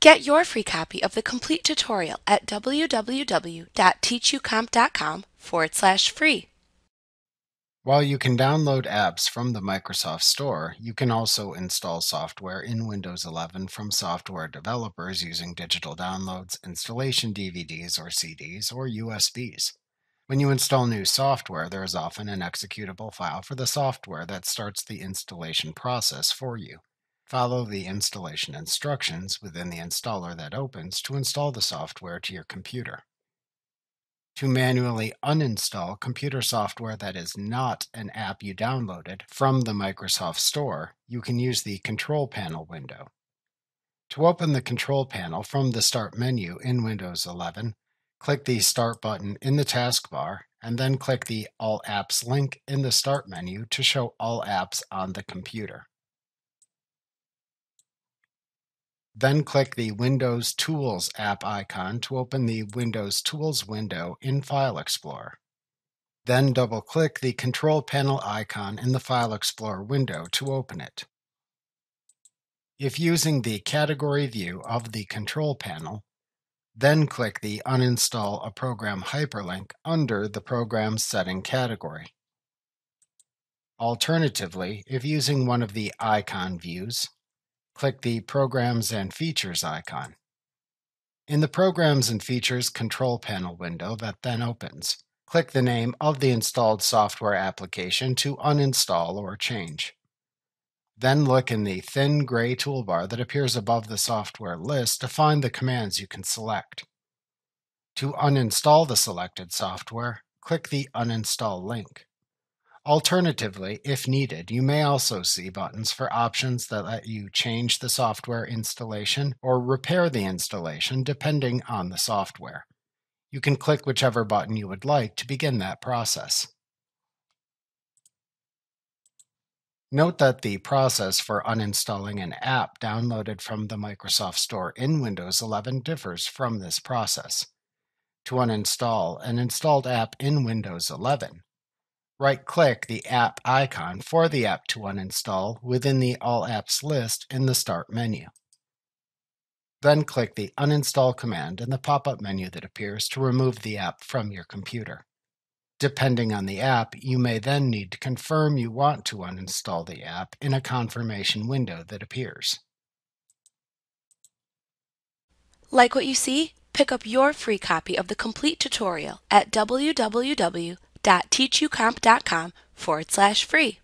Get your free copy of the complete tutorial at www.teachucomp.com forward slash free. While you can download apps from the Microsoft Store, you can also install software in Windows 11 from software developers using digital downloads, installation DVDs or CDs, or USBs. When you install new software, there is often an executable file for the software that starts the installation process for you. Follow the installation instructions within the installer that opens to install the software to your computer. To manually uninstall computer software that is not an app you downloaded from the Microsoft Store, you can use the Control Panel window. To open the Control Panel from the Start menu in Windows 11, click the Start button in the taskbar and then click the All Apps link in the Start menu to show all apps on the computer. Then click the Windows Tools app icon to open the Windows Tools window in File Explorer. Then double-click the Control Panel icon in the File Explorer window to open it. If using the category view of the Control Panel, then click the Uninstall a Program hyperlink under the Program Setting category. Alternatively, if using one of the icon views, click the Programs and Features icon. In the Programs and Features control panel window that then opens, click the name of the installed software application to uninstall or change. Then look in the thin gray toolbar that appears above the software list to find the commands you can select. To uninstall the selected software, click the Uninstall link. Alternatively, if needed, you may also see buttons for options that let you change the software installation or repair the installation depending on the software. You can click whichever button you would like to begin that process. Note that the process for uninstalling an app downloaded from the Microsoft Store in Windows 11 differs from this process. To uninstall an installed app in Windows 11, right-click the app icon for the app to uninstall within the All Apps list in the Start menu. Then click the Uninstall command in the pop-up menu that appears to remove the app from your computer. Depending on the app, you may then need to confirm you want to uninstall the app in a confirmation window that appears. Like what you see? Pick up your free copy of the complete tutorial at www www.teachucomp.com forward slash free.